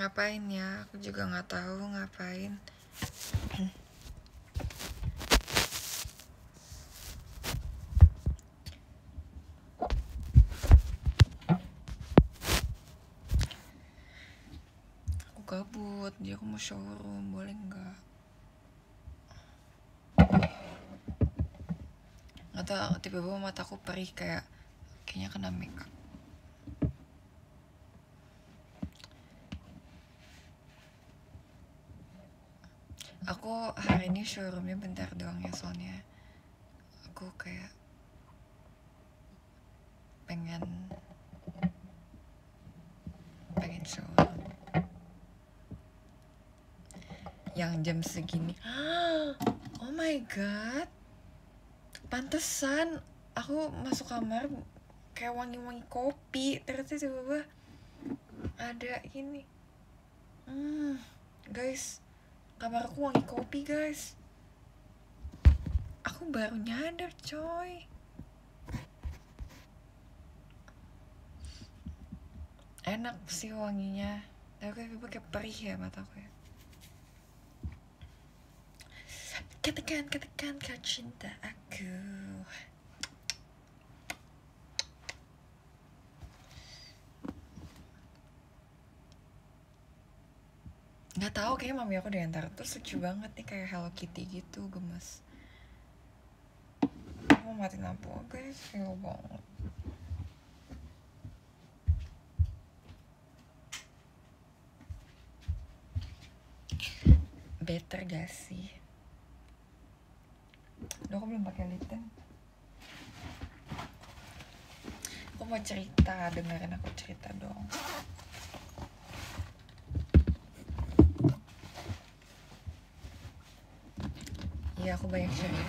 ngapain ya? Aku juga nggak tahu ngapain. Aku gabut dia aku mau showroom boleh nggak tahu tiba-tiba mataku perih kayak kayaknya kena makeup aku hari ini showroomnya bentar doang ya soalnya aku kayak pengen pengen showroom yang jam segini. Oh my god. Pantesan aku masuk kamar kayak wangi-wangi kopi. Ternyata tiba-tiba ada ini. Hmm guys kamar aku wangi kopi guys. Aku baru nyadar coy. Enak sih wanginya. Tapi tiba kayak perih ya mataku ya. Katakan katakan kau cinta aku nggak tahu kayak mami aku diantar terus lucu banget nih kayak Hello Kitty gitu gemes. Aku mau mati lampu guys feel banget. Better gak sih? Duh, aku belum pakai lip tint aku mau cerita dengerin aku cerita dong Iya aku banyak cerita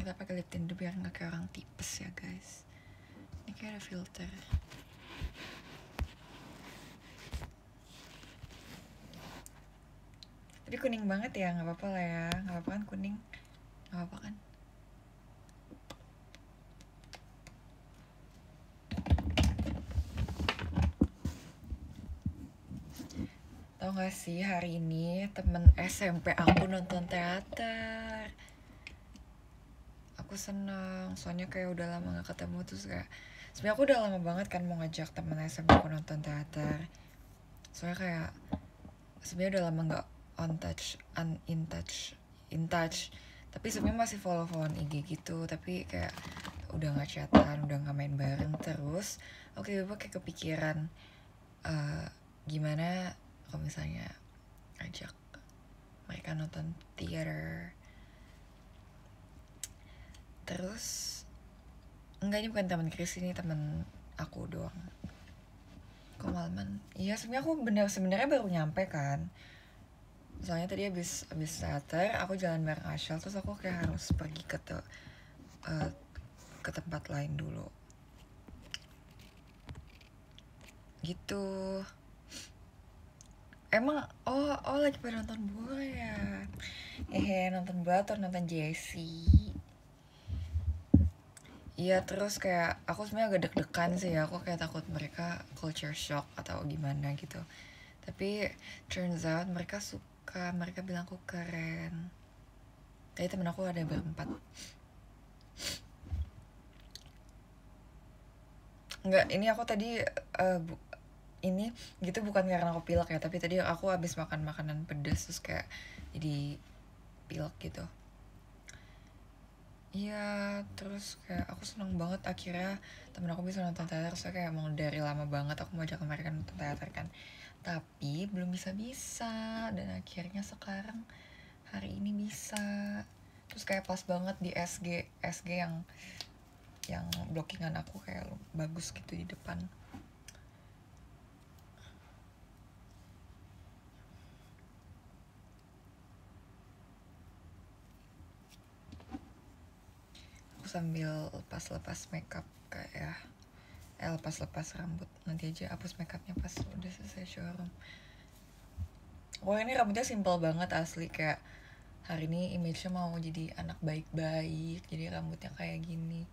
kita pakai lip tint dulu biar nggak kayak orang tipes ya guys ini kayak ada filter tapi kuning banget ya nggak apa-apa lah ya. Nggak apa-apa kan kuning? Nggak apa-apa kan? Tau gak sih hari ini temen SMP aku nonton teater? Aku seneng soalnya kayak udah lama gak ketemu terus kayak sebenarnya aku udah lama banget kan mau ngajak temen SMP aku nonton teater. Soalnya kayak sebenarnya udah lama gak on touch, un in touch, in touch Tapi sebenarnya masih follow followan IG gitu Tapi kayak udah gak chatan, udah gak main bareng terus. Oke, tiba kayak kepikiran eh, gimana kalau misalnya ajak mereka nonton theater. Terus enggak ini bukan teman Chris ini teman aku doang. Kok malaman? Iya sebenarnya aku bener sebenarnya baru nyampe kan soalnya tadi habis habis teater aku jalan bareng Ashel terus aku kayak harus pergi ke te, eh, ke tempat lain dulu gitu Emang oh oh lagi pada nonton bola ya. Eh nonton bola atau nonton Jessie. Iya terus kayak aku sebenarnya agak deg-degan sih ya. Aku kayak takut mereka culture shock atau gimana gitu. Tapi turns out mereka suka, mereka bilang aku keren. Tadi temen aku ada berempat. Enggak, ini aku tadi bu- ini gitu bukan karena aku pilek ya tapi tadi aku habis makan makanan pedas terus kayak jadi pilek gitu iya terus kayak aku seneng banget akhirnya temen aku bisa nonton teater saya kayak mau dari lama banget aku mau ajak mereka nonton teater kan tapi belum bisa bisa dan akhirnya sekarang hari ini bisa. Terus kayak pas banget di SG SG yang yang blockingan aku kayak bagus gitu di depan. Aku sambil lepas-lepas makeup kayak eh lepas-lepas rambut. Nanti aja hapus makeupnya pas udah selesai showroom. Wah ini rambutnya simple banget asli. Kayak hari ini image-nya mau jadi anak baik-baik jadi rambutnya kayak gini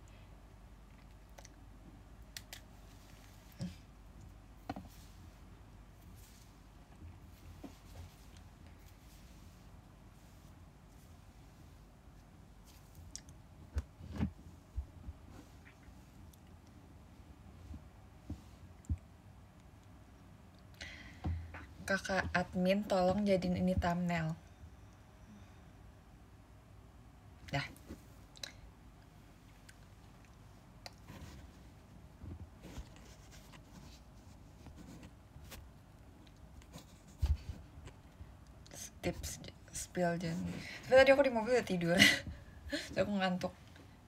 kakak admin tolong jadiin ini thumbnail. Dah. Tips spill jangan. Tapi tadi aku di mobil udah tidur. Terus aku ngantuk.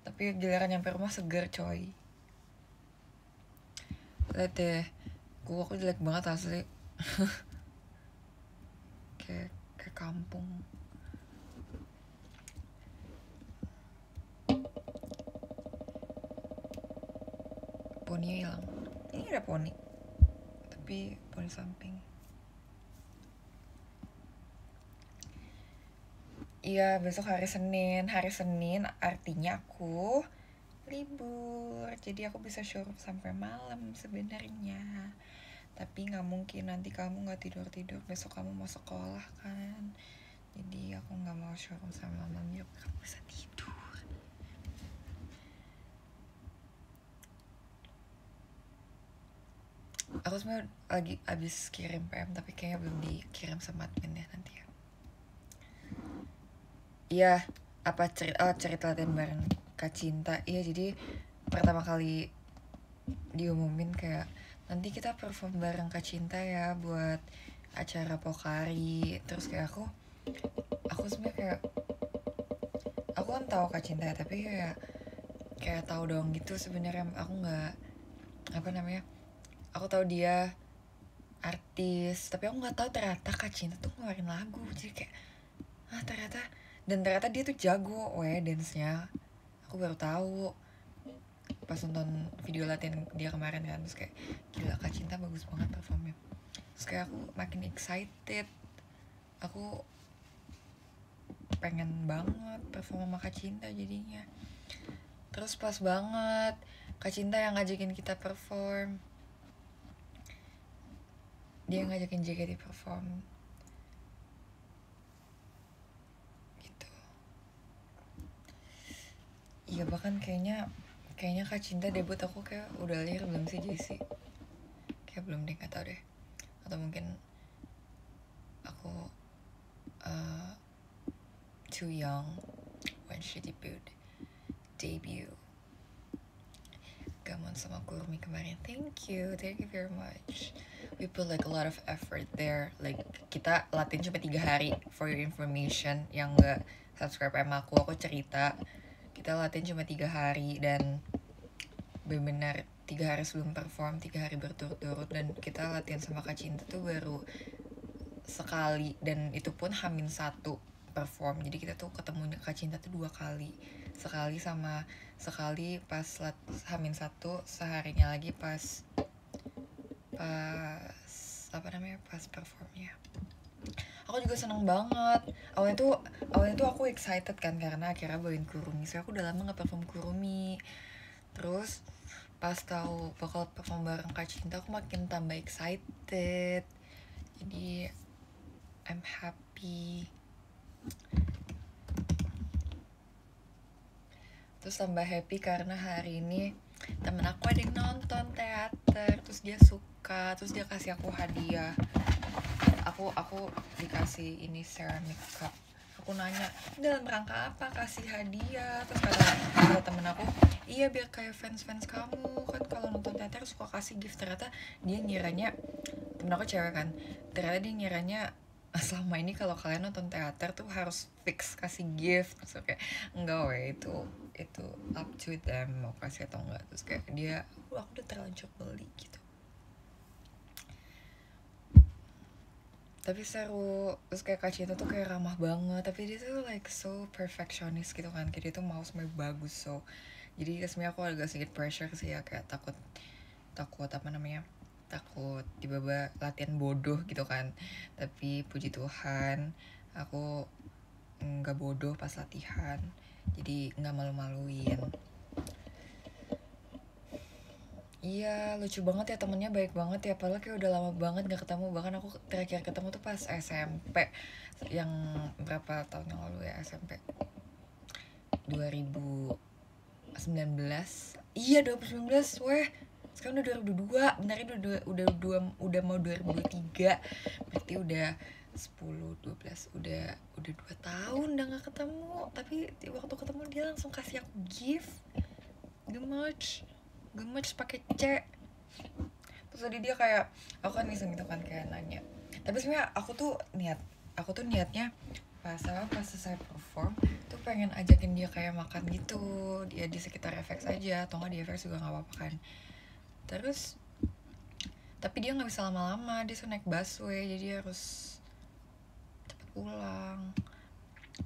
Tapi giliran nyampe rumah seger coy. Lihat deh. Gua aku jelek banget asli kayak kayak kampung poninya hilang ini ada poni tapi poni samping Iya, besok hari Senin. Hari Senin artinya aku libur. Jadi aku bisa showroom sampai malam sebenarnya. Tapi nggak mungkin nanti kamu nggak tidur-tidur. Besok kamu mau sekolah kan. Jadi aku nggak mau showroom sama biar kamu bisa tidur. Aku sebenarnya lagi abis kirim PM tapi kayaknya belum dikirim sama admin ya nanti ya. Iya, apa cerita oh, cerita latihan bareng Kak Cinta. Iya, jadi pertama kali diumumin kayak nanti kita perform bareng Kak Cinta ya buat acara Pokari. Terus kayak aku aku sebenarnya kayak aku kan tahu Kak Cinta tapi kayak kayak tahu dong gitu sebenarnya. Aku nggak apa namanya aku tahu dia artis tapi aku nggak tahu ternyata Kak Cinta tuh ngeluarin lagu. Jadi kayak ah ternyata dan ternyata dia tuh jago weh dance nya aku baru tahu pas nonton video latihan dia kemarin kan terus kayak gila kak cinta bagus banget performnya. Terus kayak aku makin excited. Aku pengen banget perform sama kak cinta jadinya. Terus pas banget kak cinta yang ngajakin kita perform. Dia ngajakin JKT perform. Iya bahkan kayaknya kayaknya Kak Cinta debut aku kayak udah lahir belum sih Jesse? Kayak belum deh nggak tau deh. Atau mungkin aku uh, too young when she debut debut Gamon sama Kurmi kemarin. Thank you thank you very much. We put like a lot of effort there. Like kita latihan cuma tiga hari for your information. Yang nggak subscribe sama aku aku cerita. Kita latihan cuma tiga hari dan benar-benar tiga hari sebelum perform tiga hari berturut-turut dan kita latihan sama kak cinta tuh baru sekali dan itu pun hamin satu perform. Jadi kita tuh ketemu kak cinta tuh dua kali sekali sama sekali pas lat hamin satu seharinya lagi pas pas apa namanya pas performnya. Aku juga seneng banget. Awalnya tuh awalnya tuh aku excited kan karena akhirnya bawain kurumi. So aku udah lama nggak perform kurumi. Terus pas tahu bakal perform bareng kak cinta aku makin tambah excited. Jadi I'm happy. Terus tambah happy karena hari ini temen aku ada yang nonton teater terus dia suka terus dia kasih aku hadiah. Aku aku dikasih ini ceramic cup aku nanya dalam rangka apa kasih hadiah? Terus kata kata temen aku iya biar kayak fans fans kamu. Kan kalau nonton teater suka kasih gift. Ternyata dia ngiranya temen aku cewek kan ternyata dia ngiranya selama ini kalau kalian nonton teater tuh harus fix kasih gift. Terus kayak enggak weh itu itu up to them mau kasih atau enggak. Terus kayak dia aku udah terlanjur beli gitu tapi seru. Terus kayak Kak Cinta tuh kayak ramah banget. Tapi dia tuh like so perfectionist gitu kan. Kayak dia tuh mau semuanya bagus so. Jadi sebenarnya aku agak sedikit pressure sih ya. Kayak takut takut apa namanya takut tiba-tiba latihan bodoh gitu kan. Tapi puji Tuhan aku nggak bodoh pas latihan. Jadi nggak malu-maluin Iya lucu banget ya temennya baik banget ya. Padahal kayak udah lama banget gak ketemu. Bahkan aku terakhir ketemu tuh pas SMP Yang berapa tahun yang lalu ya SMP 2019 Iya 2019 Weh. Sekarang udah 2022 Bentar ini udah, udah, udah, udah mau 2023 Berarti udah 10, 12 Udah udah 2 tahun udah gak ketemu. Tapi waktu ketemu dia langsung kasih aku gift. Gemuch gemes pakai C. Terus tadi dia kayak aku kan iseng gitu kan kayak nanya. Tapi sebenarnya aku tuh niat aku tuh niatnya pas apa pas selesai perform tuh pengen ajakin dia kayak makan gitu. Dia di sekitar efek saja atau nggak di efek juga nggak apa-apa kan. Terus tapi dia nggak bisa lama-lama dia suka naik busway jadi harus cepet pulang.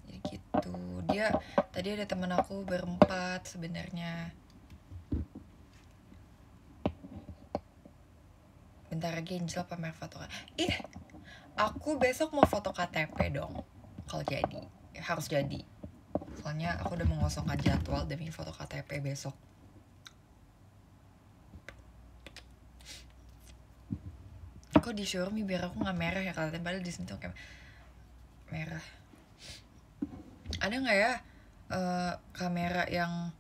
Jadi gitu. Dia tadi ada teman aku berempat sebenarnya bentar lagi Angel pamer foto ih aku besok mau foto KTP dong. Kalau jadi harus jadi. Soalnya aku udah mengosongkan jadwal demi foto KTP besok. Kok di showroom biar aku nggak merah ya kalau padahal di sini tuh kayak merah. Ada nggak ya uh, kamera yang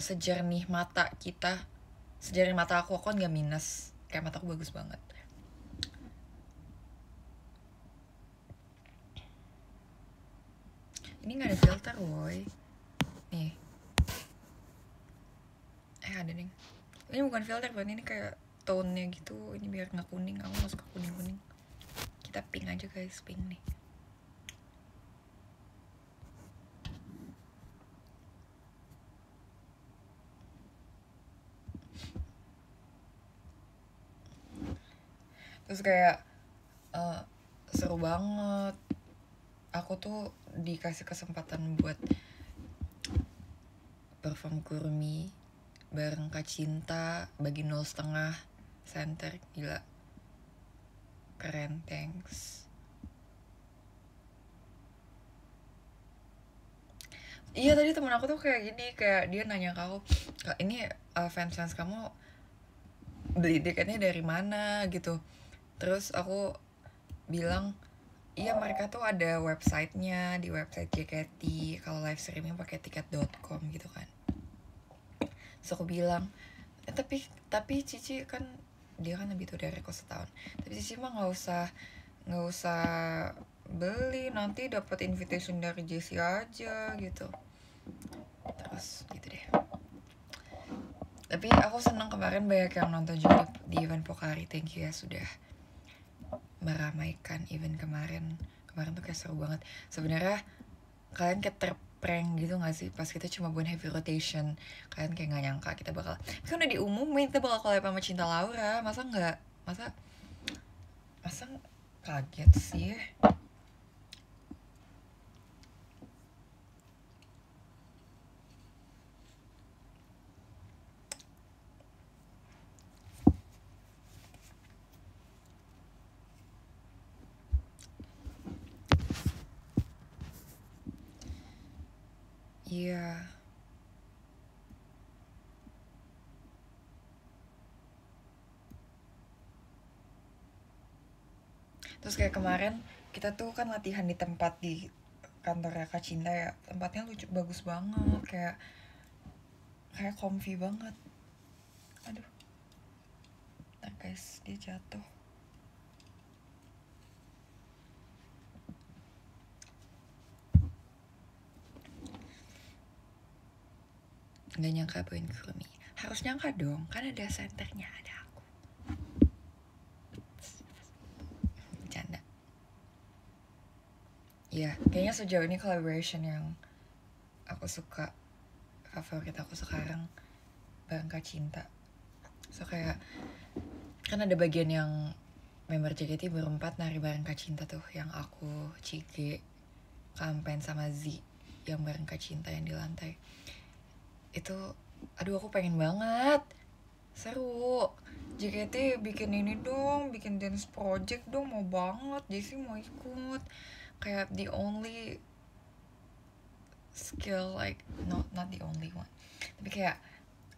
sejernih mata kita? Sejernih mata aku aku kan nggak minus kayak mataku bagus banget. Ini nggak ada filter woi. Nih. Eh ada nih. Ini bukan filter bukan ini kayak tone-nya gitu. Ini biar nggak kuning. Aku nggak suka kuning kuning kita pink aja guys. Pink nih terus kayak uh, seru banget. Aku tuh dikasih kesempatan buat perform kurmi bareng Kak Cinta bagi nol setengah center. Gila. Keren thanks. Iya tadi temen aku tuh kayak gini kayak dia nanya ke aku ini uh, fans fans kamu beli tiketnya dari mana? Gitu terus aku bilang iya mereka tuh ada websitenya di website JKT kalau live streaming pakai tiket.com gitu kan. So aku bilang eh, tapi tapi Cici kan dia kan lebih tuh dari aku setahun. Tapi Cici mah nggak usah nggak usah beli nanti dapat invitation dari Jessie aja gitu. Terus gitu deh. Tapi aku senang kemarin banyak yang nonton juga di event Pokari thank you ya sudah meramaikan event kemarin. Kemarin tuh kayak seru banget. Sebenarnya kalian kayak terprank gitu gak sih? Pas kita cuma buat heavy rotation kalian kayak nggak nyangka kita bakal kan udah diumumin kita bakal collab sama Cinta Laura. Masa nggak? Masa masa kaget sih Iya. Terus kayak kemarin kita tuh kan latihan di tempat di kantor Kak Cinta ya. Tempatnya lucu bagus banget kayak kayak comfy banget. Aduh. Nah guys, dia jatuh. Nggak nyangka poin Kurumi. Harus nyangka dong kan ada senternya ada aku. Canda ya kayaknya sejauh ini collaboration yang aku suka favorit aku sekarang bareng Kak Cinta. So kayak kan ada bagian yang member JKT berempat nari bareng Kak Cinta tuh yang aku Cige Kampen sama Z yang bareng Kak Cinta yang di lantai itu aduh aku pengen banget. Seru. JKT bikin ini dong bikin dance project dong mau banget. Jessie mau ikut. Kayak the only skill like not not the only one. Tapi kayak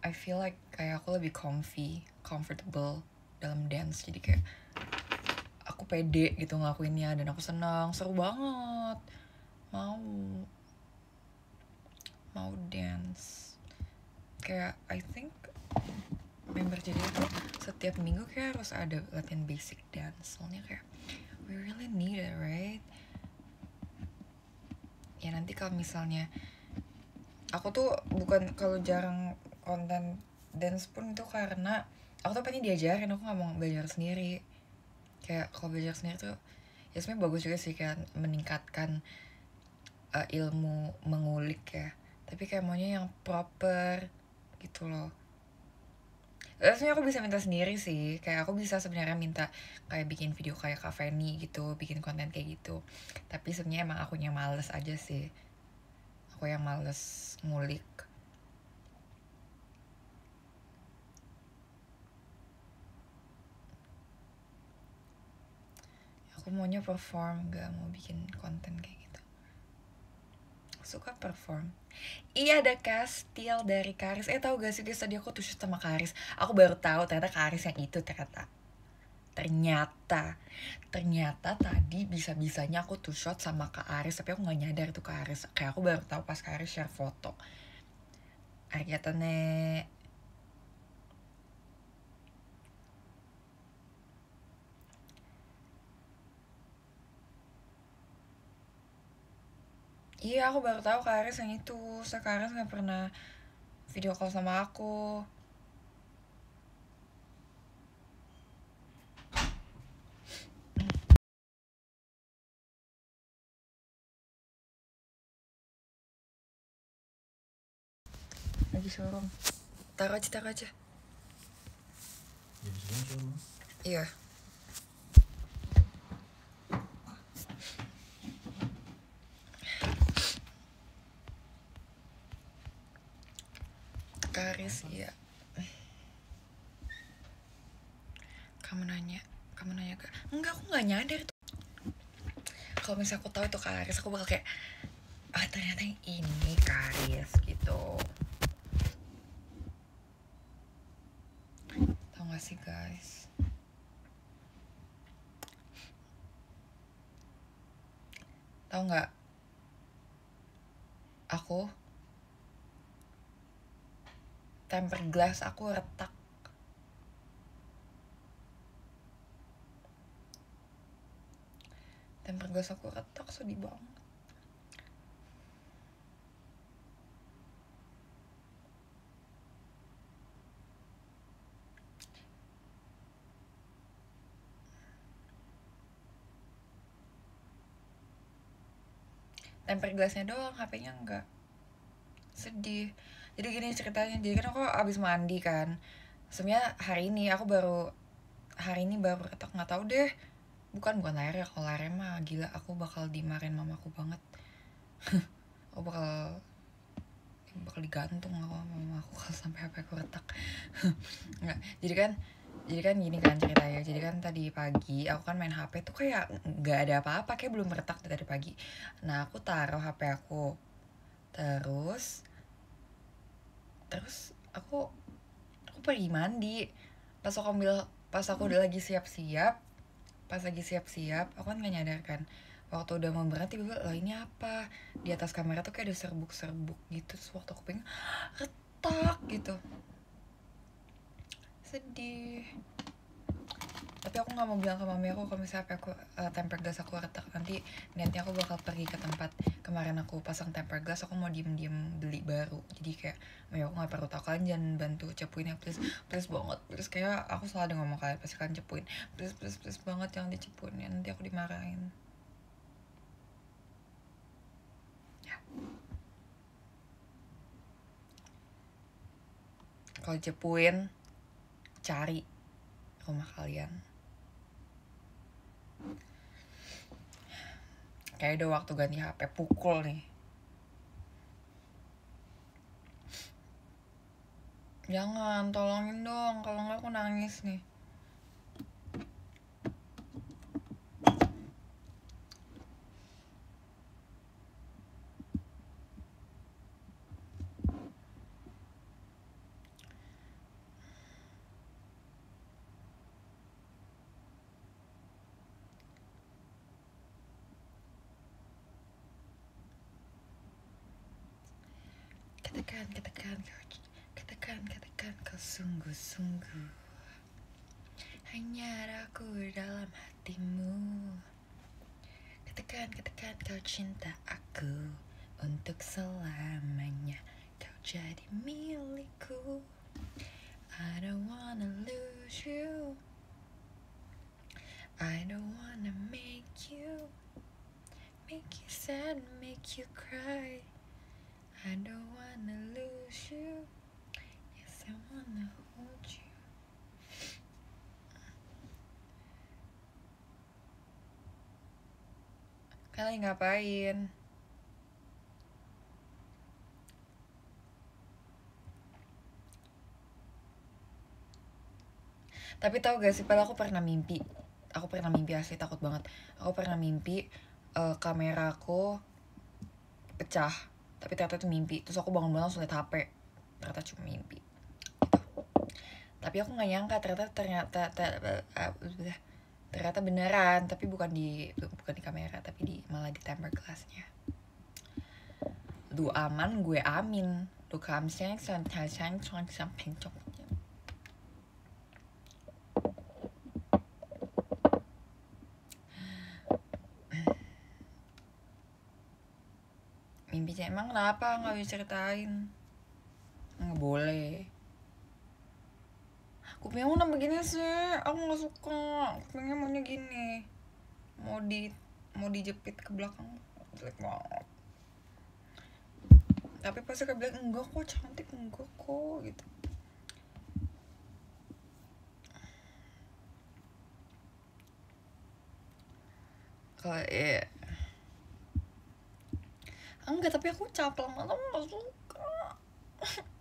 I feel like kayak aku lebih comfy comfortable dalam dance. Jadi kayak aku pede gitu ngelakuinnya dan aku senang. Seru banget. Mau. Mau dance kayak I think member jadi itu setiap minggu kayak harus ada latihan basic dance. Soalnya kayak we really need it right? Ya nanti kalau misalnya aku tuh bukan kalau jarang konten dance pun itu karena aku tuh pengen diajarin aku nggak mau belajar sendiri. Kayak kalau belajar sendiri tuh ya sebenarnya bagus juga sih kayak meningkatkan uh, ilmu mengulik ya. Tapi kayak maunya yang proper gitu loh. Sebenarnya aku bisa minta sendiri sih. Kayak aku bisa sebenarnya minta kayak bikin video kayak Kak Feni gitu bikin konten kayak gitu. Tapi sebenarnya emang akunya males aja sih. Aku yang males ngulik. Aku maunya perform gak mau bikin konten kayak gitu. Suka perform Iya ada Kastil dari Karis. Eh tahu gak sih guys tadi aku tuh sama Karis. Aku baru tahu ternyata Karis yang itu ternyata. Ternyata, ternyata tadi bisa-bisanya aku tuh shot sama Kak Aris tapi aku nggak nyadar itu Kak Aris. Kayak aku baru tahu pas Kak Aris share foto. nih Iya aku baru tahu Kak Aris yang itu. Sekarang nggak pernah video call sama aku. Lagi sorong taruh aja taruh aja. Iya Karis iya. Kamu nanya kamu nanya gak enggak aku nggak nyadar tuh. Kalau misalnya aku tahu itu Karis aku bakal kayak ah ternyata yang ini Karis gitu. Tau gak sih guys? Tau nggak? Aku temper glass aku retak. Temper glass aku retak sedih banget. Temper glassnya doang HP-nya enggak. Sedih jadi gini ceritanya jadi kan aku abis mandi kan. Sebenarnya hari ini aku baru hari ini baru ketok nggak tahu deh. Bukan bukan lahir ya kalau lahir mah. Gila aku bakal dimarahin mamaku banget. Aku bakal bakal digantung aku sama aku kalau sampai HP aku retak. Nggak jadi kan jadi kan gini kan ceritanya. Jadi kan tadi pagi aku kan main HP tuh kayak nggak ada apa-apa kayak belum retak dari pagi. Nah aku taruh HP aku. Terus terus aku aku pergi mandi. Pas aku ambil pas aku udah lagi siap-siap pas lagi siap-siap aku kan gak nyadar kan waktu udah mau berhenti tiba lah ini apa? Di atas kamera tuh kayak ada serbuk-serbuk gitu. Terus waktu aku pengen retak gitu. Sedih tapi aku nggak mau bilang ke mami aku kalau misalnya aku uh, temper glass aku retak nanti nanti aku bakal pergi ke tempat kemarin aku pasang temper glass aku mau diem diem beli baru. Jadi kayak mami aku nggak perlu tahu kalian jangan bantu cepuin ya please please banget. Please kayak aku selalu ngomong kalian pasti kalian cepuin. Please please please banget jangan dicepuin ya nanti aku dimarahin. Ya. Kalau cepuin cari rumah kalian kayak udah waktu ganti HP pukul nih. Jangan tolongin dong. Kalau nggak aku nangis nih. Sungguh-sungguh Hanya aku dalam hatimu. Katakan kau cinta aku Untuk selamanya. Kau jadi milikku. I don't wanna lose you. I don't wanna make you Make you sad, make you cry. I don't wanna lose you. Yes, I wanna Kalian ngapain? Tapi tau gak sih, padahal aku pernah mimpi. Aku pernah mimpi asli takut banget. Aku pernah mimpi uh, kameraku pecah tapi ternyata itu mimpi terus aku bangun-bangun langsung liat HP ternyata cuma mimpi. Tapi aku nggak nyangka ternyata ternyata ternyata, ternyata beneran tapi bukan di bukan di kamera tapi di malah di tempered glassnya lu aman gue amin. Lu kamsiang santai santai sampai cok mimpinya emang kenapa? Nggak bisa ceritain. Nggak boleh kupingnya mau begini sih. Aku nggak suka. Kupingnya maunya gini. Mau di mau dijepit ke belakang. Jelek banget. Tapi pasti ke bilang enggak kok cantik enggak kok gitu. Kalau ya enggak tapi aku capek lama aku nggak suka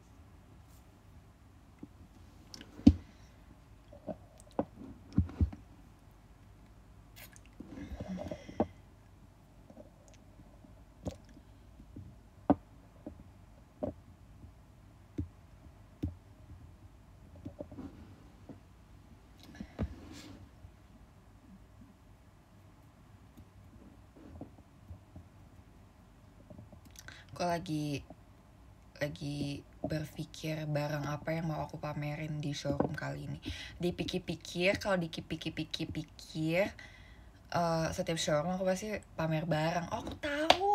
aku lagi lagi berpikir barang apa yang mau aku pamerin di showroom kali ini. Dipikir-pikir kalau dipikir-pikir-pikir uh, setiap showroom aku pasti pamer barang oh aku tahu.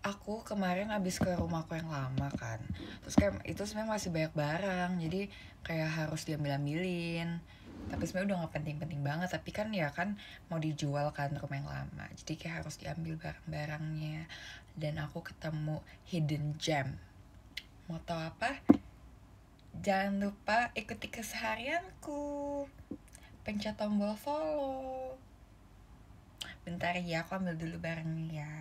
Aku kemarin abis ke rumahku yang lama kan. Terus kayak itu sebenarnya masih banyak barang jadi kayak harus diambil ambilin tapi sebenarnya udah gak penting-penting banget. Tapi kan ya kan mau dijual kan rumah yang lama. Jadi kayak harus diambil barang-barangnya. Dan aku ketemu hidden gem. Mau tau apa? Jangan lupa ikuti keseharianku. Pencet tombol follow. Bentar ya aku ambil dulu barangnya ya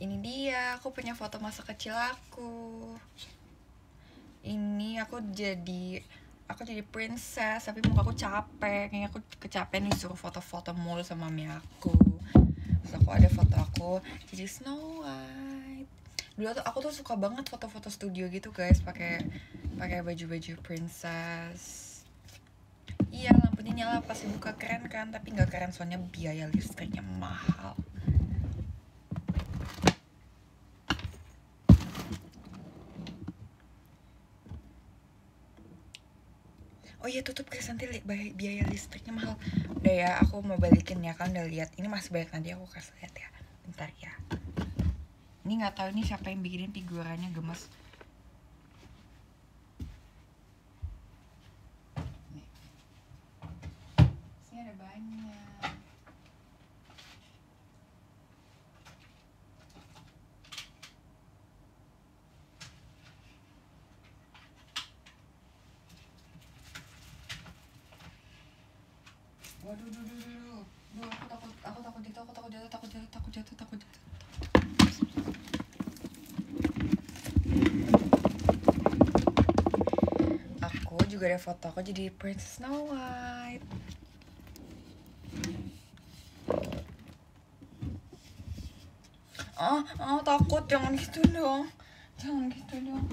ini dia aku punya foto masa kecil aku. Ini aku jadi aku jadi princess tapi muka aku capek. Kayaknya aku kecapean nih suruh foto-foto mulu sama mami aku. Terus aku ada foto aku jadi Snow White. Dulu tuh aku tuh suka banget foto-foto studio gitu guys. Pakai pakai baju-baju princess. Iya lampunya nyala pasti buka keren kan? Tapi nggak keren soalnya biaya listriknya mahal oh iya tutup guys nanti li biaya listriknya mahal. Udah ya aku mau balikin ya kan udah lihat. Ini masih banyak nanti aku kasih lihat ya. Bentar ya. Ini nggak tahu ini siapa yang bikinin figurannya gemes. Sini ada banyak waduh duh, duh, duh, duh. Aku takut aku takut jatuh aku takut jatuh takut jatuh takut jatuh takut jatuh. Aku juga ada foto aku jadi Princess Snow White. Ah ah takut. Jangan gitu dong. Jangan gitu dong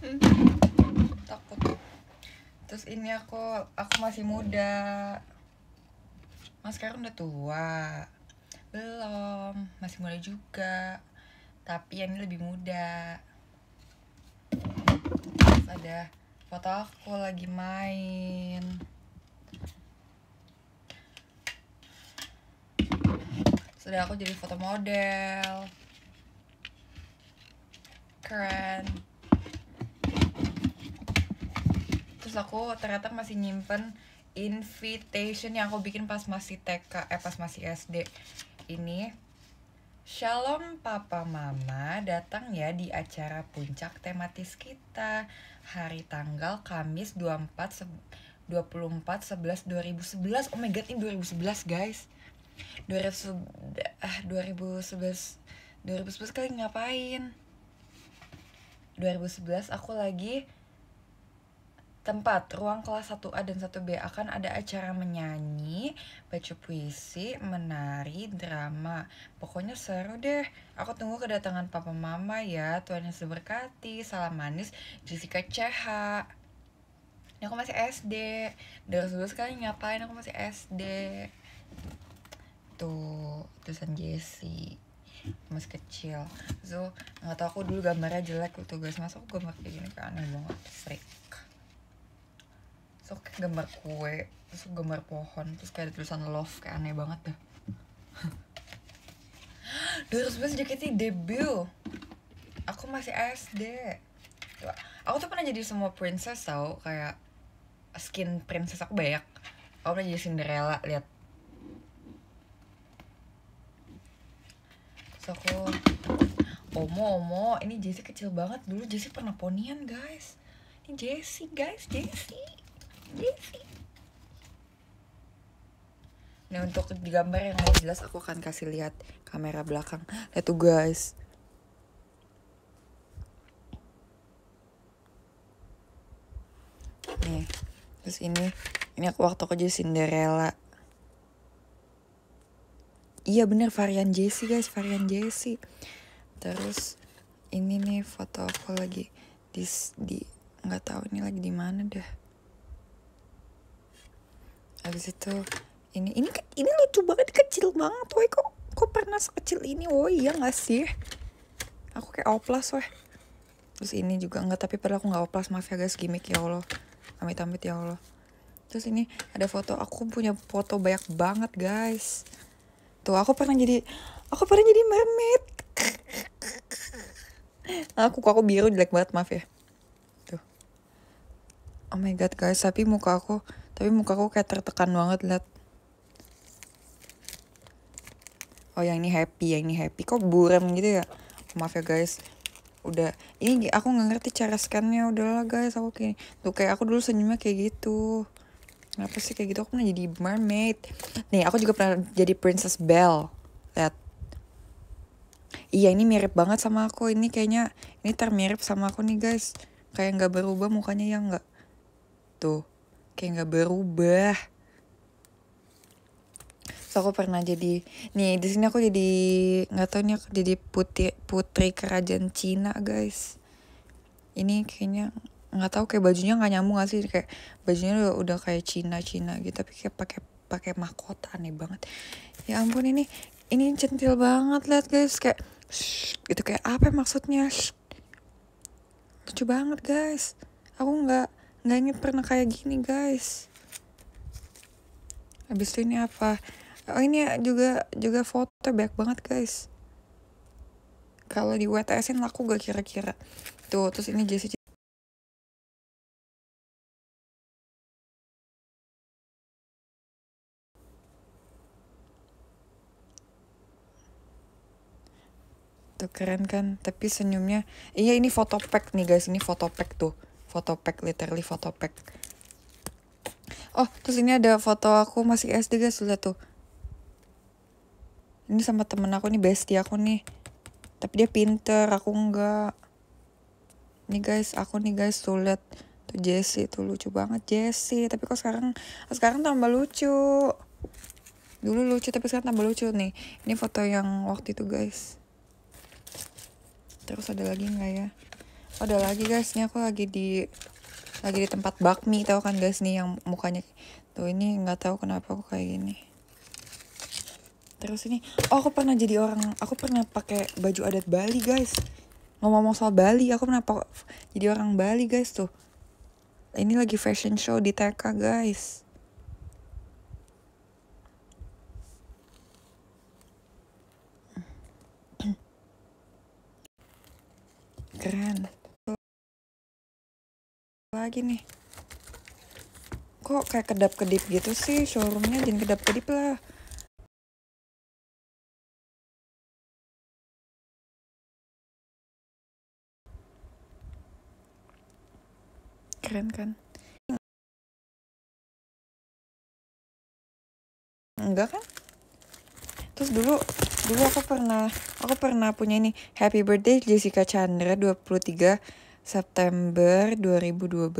Hmm, takut ini aku aku masih muda. Mas sekarang udah tua. Belum masih muda juga. Tapi yang ini lebih muda. Terus ada foto aku lagi main. Sudah aku jadi foto model. Keren terus aku ternyata masih nyimpen invitation yang aku bikin pas masih TK eh pas masih SD ini. Shalom papa mama. Datang ya di acara puncak tematis kita. Hari tanggal Kamis 24 se- 24 11 2011 oh my god ini 2011 guys. 2011 ah 2011 2011 kalian ngapain? 2011 aku lagi tempat ruang kelas 1A dan 1B akan ada acara menyanyi, baca puisi, menari, drama. Pokoknya seru deh. Aku tunggu kedatangan papa mama ya. Tuhan Yesus berkati. Salam manis Jessica CH. Ini aku masih SD. Dari dulu sekali ngapain aku masih SD. Tuh, tulisan Jessie masih kecil so nggak tahu aku dulu gambarnya jelek masa aku gambar kayak gini kan aneh banget freak so kayak gambar kue terus gambar pohon terus kayak ada tulisan love kayak aneh banget dah terus pas JKT debut aku masih SD aku tuh pernah jadi semua princess tau kayak skin princess aku banyak. Aku pernah jadi Cinderella lihat. Terus aku Omo Omo ini Jessie kecil banget. Dulu Jessie pernah ponian guys. Ini Jessie guys Jessie Nah untuk gambar yang lebih jelas aku akan kasih lihat kamera belakang Lihat tuh guys Nih Terus ini Ini aku waktu aku jadi Cinderella Iya bener varian Jessie guys, varian Jessie. Terus ini nih foto aku lagi di di nggak tahu ini lagi di mana dah. Habis itu ini ini ini lucu banget kecil banget woi kok kok pernah sekecil ini woi ya nggak sih? Aku kayak oplas weh. Terus ini juga nggak tapi padahal aku nggak oplas maaf ya guys gimmick ya Allah. Amit-amit ya Allah. Terus ini ada foto aku punya foto banyak banget guys. Tuh aku pernah jadi aku pernah jadi mermaid. aku kok aku biru jelek banget maaf ya. Tuh. Oh my god guys, tapi muka aku tapi muka aku kayak tertekan banget lihat. Oh yang ini happy, yang ini happy. Kok buram gitu ya? Maaf ya guys. Udah, ini aku nggak ngerti cara scannya. Udahlah guys, aku kayak tuh kayak aku dulu senyumnya kayak gitu. Kenapa sih kayak gitu? Aku pernah jadi mermaid. Nih, aku juga pernah jadi Princess Belle. Lihat. Iya, ini mirip banget sama aku. Ini kayaknya, ini termirip sama aku nih guys. Kayak nggak berubah mukanya ya nggak? Tuh, kayak nggak berubah. So aku pernah jadi, nih di sini aku jadi nggak tahu nih aku jadi putri putri kerajaan Cina guys. Ini kayaknya nggak tahu kayak bajunya nggak nyambung gak sih kayak bajunya udah, udah kayak Cina Cina gitu tapi kayak pakai pakai mahkota aneh banget ya ampun ini ini centil banget lihat guys kayak shh, gitu kayak apa maksudnya shh. lucu banget guys aku nggak nggak inget pernah kayak gini guys. Habis ini apa? Oh ini juga juga foto banyak banget guys. Kalau di WTS-in laku gak kira-kira? Tuh terus ini Jessie Tuh keren kan, tapi senyumnya. Iya ini foto pack nih guys, ini foto pack tuh. Foto pack literally foto pack. Oh terus ini ada foto aku masih SD guys. Lihat tuh. Ini sama temen aku nih bestie aku nih. Tapi dia pinter aku enggak. Ini guys aku nih guys tuh lihat tuh Jessie tuh lucu banget. Jessie tapi kok sekarang sekarang tambah lucu. Dulu lucu tapi sekarang tambah lucu nih. Ini foto yang waktu itu guys. Terus ada lagi nggak ya ada lagi guys. Ini aku lagi di lagi di tempat bakmi tahu kan guys? Nih yang mukanya tuh. Ini nggak tahu kenapa aku kayak gini. Terus ini oh aku pernah jadi orang aku pernah pakai baju adat Bali guys. Ngomong-ngomong soal Bali aku pernah jadi orang Bali guys tuh. Ini lagi fashion show di TK guys. Keren lagi nih. Kok kayak kedap-kedip gitu sih? Showroomnya jangan kedap-kedip lah. Keren kan? Enggak kan? Terus dulu dulu aku pernah aku pernah punya ini happy birthday Jessica Chandra 23 September 2012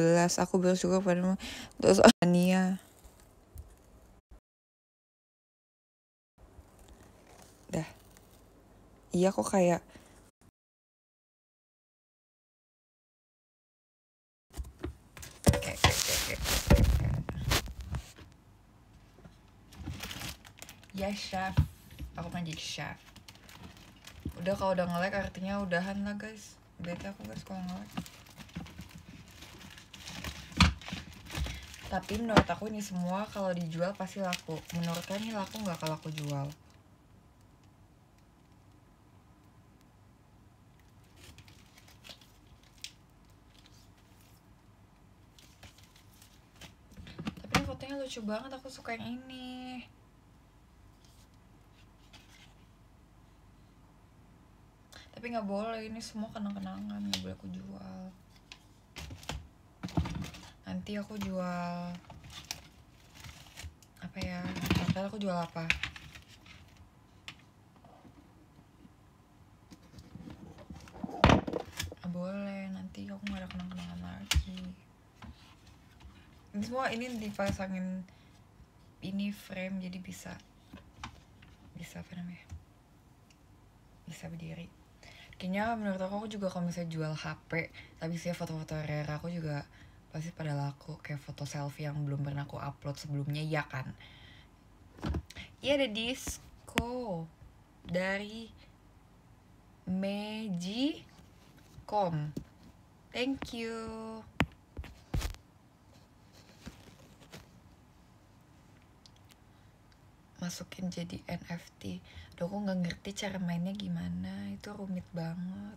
aku bersyukur padamu terus Ania. Dah. Iya kok kayak ya chef. Aku pengen jadi chef. Udah kalau udah nge-like artinya udahan lah guys bete aku guys kalau nge-like tapi menurut aku ini semua kalau dijual pasti laku. Menurut kalian ini laku nggak kalau aku jual? Tapi fotonya lucu banget aku suka yang ini tapi nggak boleh ini semua kenang-kenangan nggak boleh aku jual. Nanti aku jual apa ya nanti aku jual apa? Nggak boleh nanti aku nggak ada kenang-kenangan lagi. Ini semua ini dipasangin ini frame jadi bisa bisa apa namanya bisa berdiri kayaknya menurut aku, aku juga kalau misalnya jual HP tapi sih foto-foto rare aku juga pasti pada laku. Kayak foto selfie yang belum pernah aku upload sebelumnya ya kan? Iya ada disco dari Magicom. Thank you. Masukin jadi NFT Duh, aku nggak ngerti cara mainnya gimana. Itu rumit banget.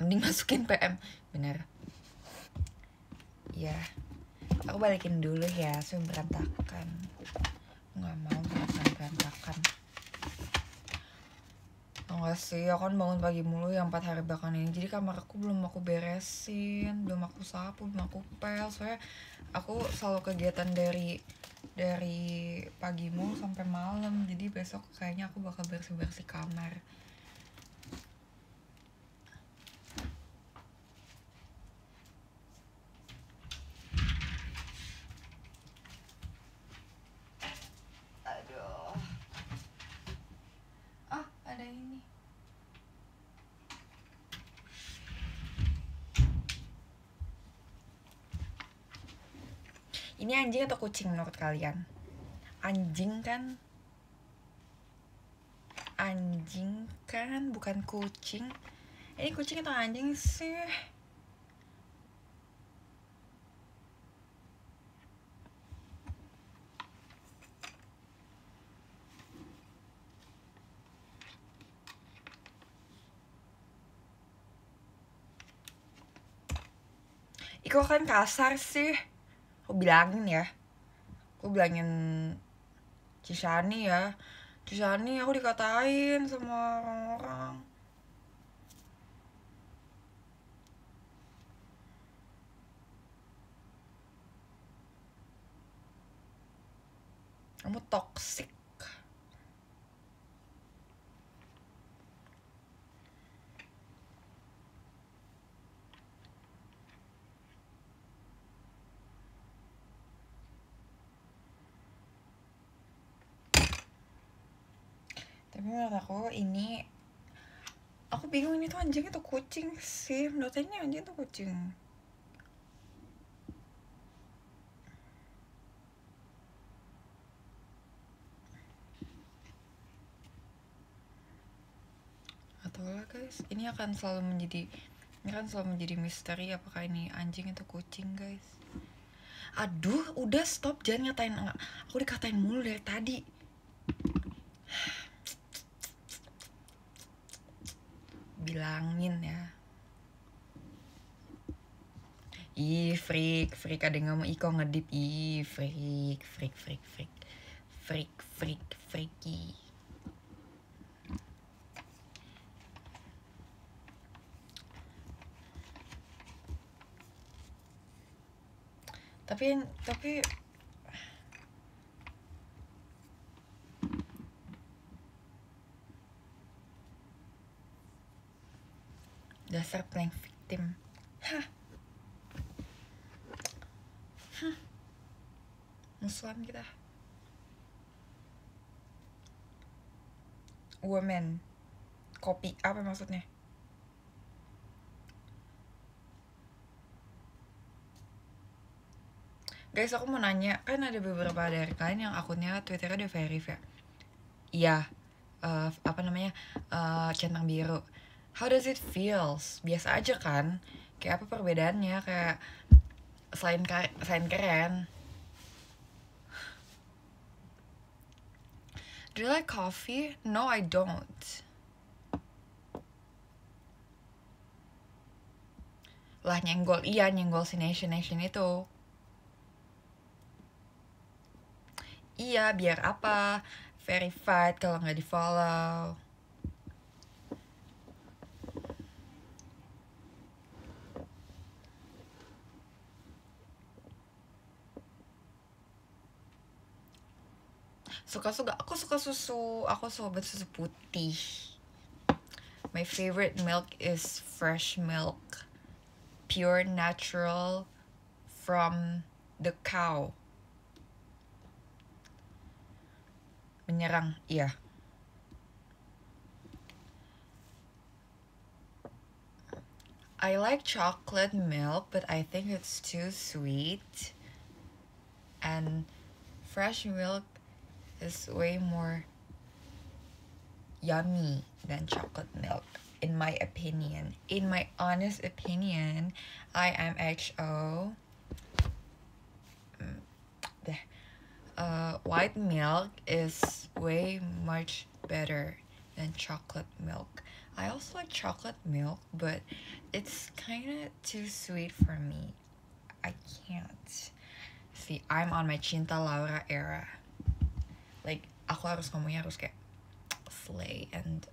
Mending masukin PM bener. Ya aku balikin dulu ya sebelum berantakan. Nggak mau berantakan berantakan. Enggak sih aku kan bangun pagi mulu yang empat hari belakangan ini. Jadi kamar aku belum aku beresin belum aku sapu belum aku pel. Soalnya aku selalu kegiatan dari dari pagimu sampai malam. Jadi besok kayaknya aku bakal bersih bersih kamar aduh ah ada ini Ini anjing atau kucing menurut kalian? Anjing kan? Anjing kan, bukan kucing. Ini kucing atau anjing sih? Iko kan kasar sih aku bilangin ya. Aku bilangin Cisani ya. Cisani aku dikatain sama orang-orang. Kamu toxic. Tapi menurut aku ini aku bingung ini tuh anjing atau kucing sih. Menurut ini anjing atau kucing. Atau lah guys. Ini akan selalu menjadi ini akan selalu menjadi misteri apakah ini anjing atau kucing guys. Aduh udah stop. Jangan ngatain aku dikatain mulu dari tadi bilangin ya Ih, freak, freak ada yang ngomong Iko ngedip. Ih, freak, freak, freak, freak. Freak, freak, freaky. Tapi tapi dasar playing victim. Hah. Hah. Musuhan kita. Woman. Kopi apa maksudnya? Guys aku mau nanya kan ada beberapa dari kalian yang akunnya twitternya udah verif ya? Iya uh, apa namanya uh, centang biru how does it feels? Biasa aja kan. Kayak apa perbedaannya? Kayak selain selain keren. Do you like coffee? No I don't. Lah nyenggol iya nyenggol si nation nation itu. Iya biar apa? Verified kalau nggak di follow suka-suka. Aku suka susu. Aku suka banget susu putih. My favorite milk is fresh milk. Pure natural from the cow. Menyerang. Iya. I like chocolate milk, but I think it's too sweet. And fresh milk is way more yummy than chocolate milk in my opinion. In my honest opinion i am ho the uh, white milk is way much better than chocolate milk. I also like chocolate milk but it's kind of too sweet for me. I can't. See i'm on my cinta laura era like aku harus ngomongnya harus kayak slay and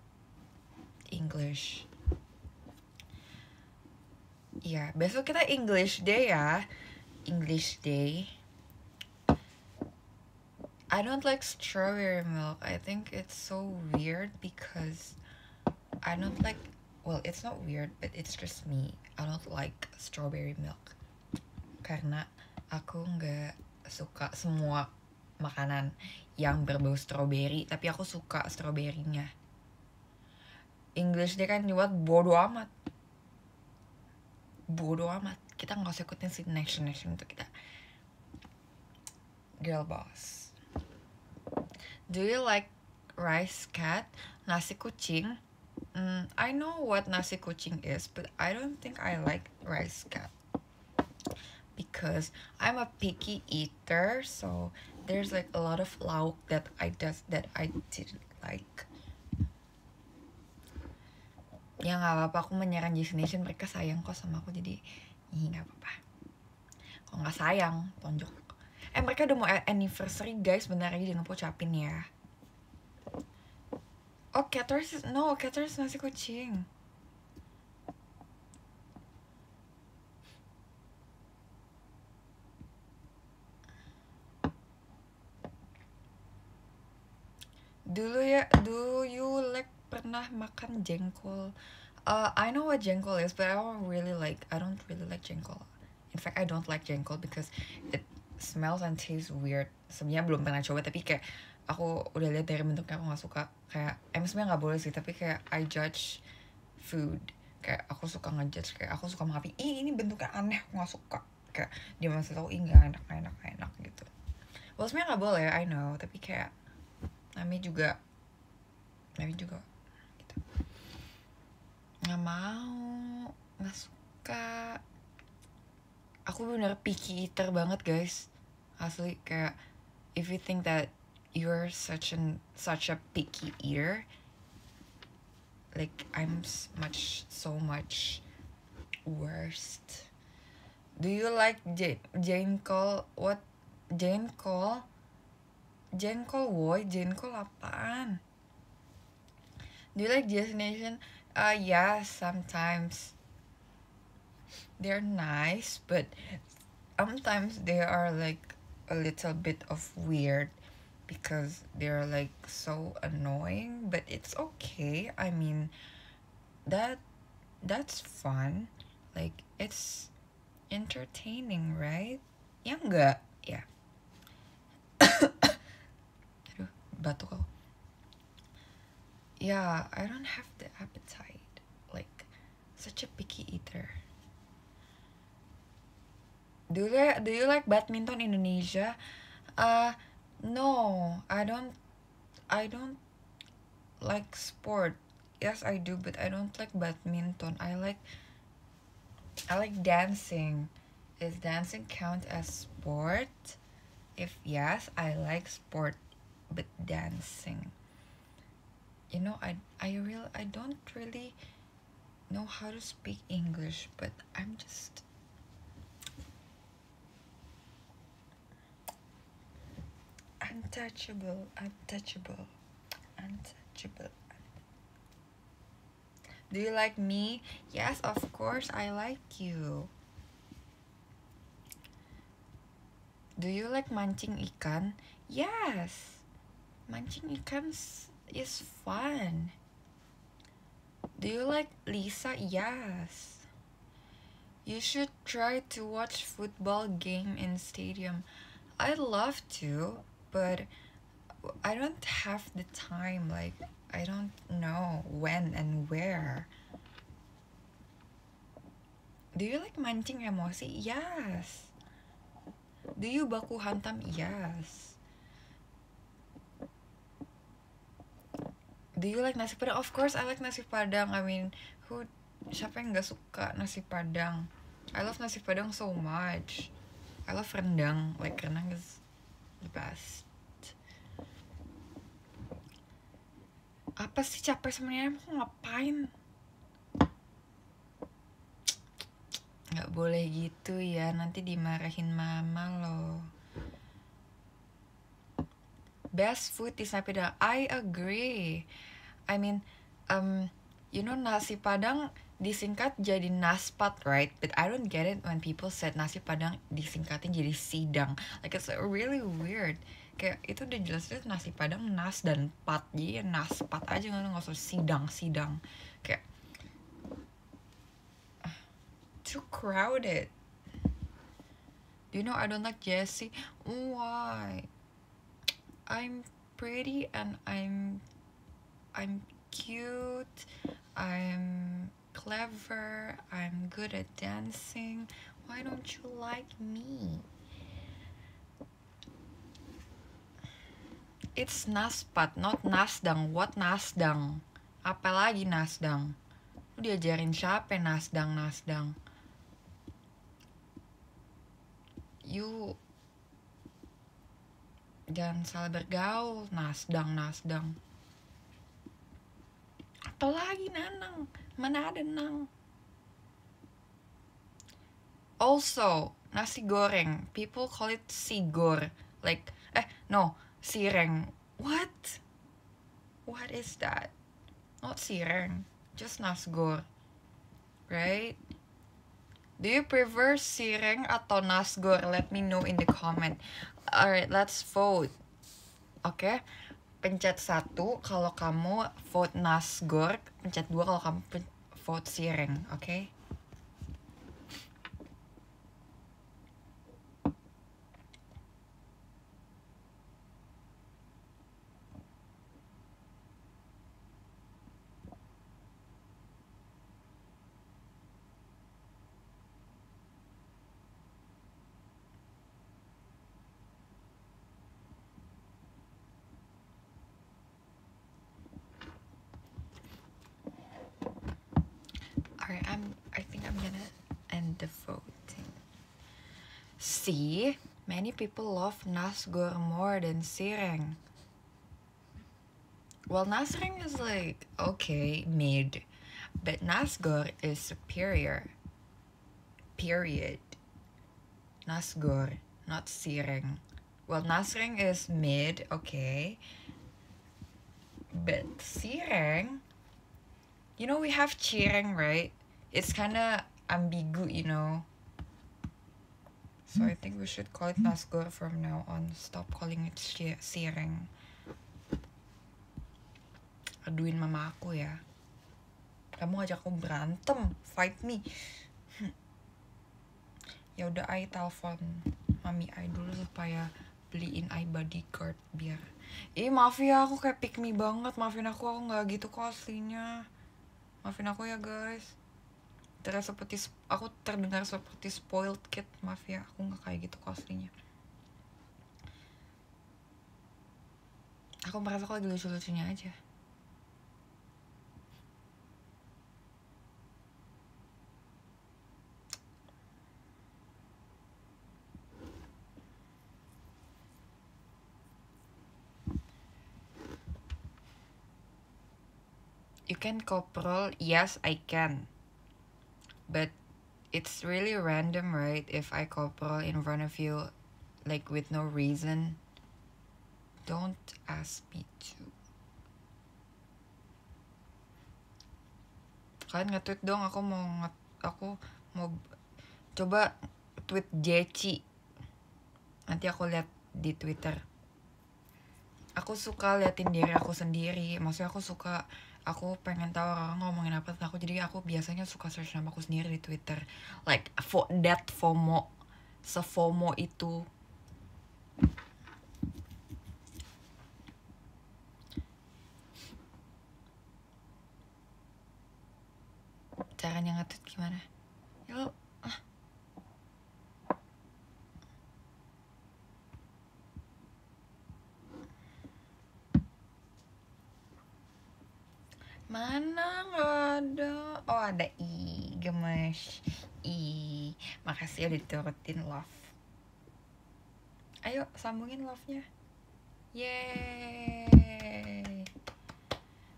English Iya, besok kita English Day ya. English Day. I don't like strawberry milk. I think it's so weird because I don't like well, it's not weird, but it's just me. I don't like strawberry milk. Karena aku nggak suka semua makanan yang berbau stroberi tapi aku suka stroberinya English dia kan dibuat bodo amat. Bodo amat. Kita nggak usah ikutin si next next untuk kita. Girl boss. Do you like rice cat? Nasi kucing? Mm, I know what nasi kucing is but I don't think I like rice cat. Because I'm a picky eater so there's like a lot of lauk that I does that I didn't like ya nggak apa-apa aku menyerang destination mereka sayang kok sama aku jadi ih nggak apa-apa. Kalau nggak sayang tonjok. Eh mereka udah mau anniversary guys bentar lagi jangan lupa ucapin ya. Oh caters no caters nasi kucing dulu ya do you like pernah makan jengkol? Uh, I know what jengkol is but I don't really like I don't really like jengkol. In fact I don't like jengkol because it smells and tastes weird. Sebenarnya belum pernah coba tapi kayak aku udah lihat dari bentuknya aku nggak suka. Kayak emang sebenarnya nggak boleh sih tapi kayak I judge food. Kayak aku suka ngejudge kayak aku suka mengapi ih ini bentuknya aneh aku nggak suka. Kayak dia masih tahu ih nggak enak nggak enak nggak enak gitu. Well sebenarnya nggak boleh I know tapi kayak Nami juga Nami juga gitu. Nggak mau nggak suka. Aku bener picky eater banget guys. Asli kayak if you think that you're such an such a picky eater like I'm much so much worst. Do you like Jane Jane Cole? What Jane Cole Jane Cole woi Jane Cole apaan? Do you like destination? Uh yeah sometimes. They're nice but sometimes they are like a little bit of weird because they're like so annoying but it's okay. I mean that that's fun. Like it's entertaining right? Ya enggak ya aduh batuk yeah i don't have the appetite like such a picky eater do you do you like badminton Indonesia? Uh no, I don't I don't like sport. Yes, I do, but I don't like badminton. I like I like dancing. Is dancing count as sport? If yes, I like sport, but dancing. You know, I I real I don't really know how to speak English, but I'm just untouchable, untouchable, untouchable. Do you like me? Yes, of course, I like you. Do you like mancing ikan? Yes. Mancing ikan s- is fun. Do you like Lisa? Yes. You should try to watch football game in stadium. I'd love to, but I don't have the time. Like I don't know when and where. Do you like mancing emosi? Yes. Do you baku hantam? Yes. Do you like nasi padang? Of course I like nasi padang. I mean, who siapa yang nggak suka nasi padang? I love nasi padang so much. I love rendang. Like rendang is the best. Apa sih capek sebenarnya? Mau ngapain? Nggak boleh gitu ya. Nanti dimarahin mama loh. Best food nasi padang. I agree. I mean, um, you know nasi padang disingkat jadi naspat, right? But I don't get it when people said nasi padang disingkatin jadi sidang. Like it's really weird. Kayak itu udah jelas-jelas nasi padang nas dan pat. Jadi ya naspat aja nggak usah sidang sidang. Kayak too crowded. Do you know I don't like Jessie? Why? I'm pretty and I'm I'm cute. I'm clever. I'm good at dancing. Why don't you like me? It's naspat, not nasdang. What nasdang? Apalagi nasdang? Lu diajarin siapa nasdang nasdang? You jangan salah bergaul nasdang nasdang apalagi nanang. Mana ada nang? Also nasi goreng. People call it sigor. Like eh no sireng. What? What is that? Not sireng just nasgor. Right? Do you prefer sireng atau nasgor? Let me know in the comment. Alright, let's vote. Oke. pencet satu kalau kamu vote Nasgor pencet dua kalau kamu vote Sireng oke okay? See, many people love Nasgor more than Sireng. Well, Nasreng is like, okay, mid, but Nasgor is superior. Period. Nasgor, not Sireng. Well, Nasreng is mid, okay. But Sireng, you know, we have Chireng, right? It's kind of ambigu, you know. So I think we should call it Nasgor from now on. Stop calling it Sireng. Aduin mama aku ya. Kamu ngajak aku berantem, fight me. ya udah I telepon mami I dulu supaya beliin I bodyguard biar. Ih maaf ya aku kayak pick me banget. Maafin aku aku nggak gitu kok aslinya. Maafin aku ya guys terasa seperti aku terdengar seperti spoiled kid maaf ya aku nggak kayak gitu kok aku merasa aku lagi lucu-lucunya aja. You can coprol, yes I can but it's really random, right? If I couple in front of you, like with no reason, don't ask me to. Kalian nge-tweet dong, aku mau nge aku mau coba tweet Jeci. Nanti aku lihat di Twitter. Aku suka liatin diri aku sendiri. Maksudnya aku suka aku pengen tahu orang ngomongin apa tentang aku jadi aku biasanya suka search nama aku sendiri di Twitter. Like for that FOMO sefomo itu. Caranya ngetweet gimana? Yuk Mana nggak ada? Oh ada i gemes i. Makasih udah diturutin love. Ayo sambungin love-nya. Yeay.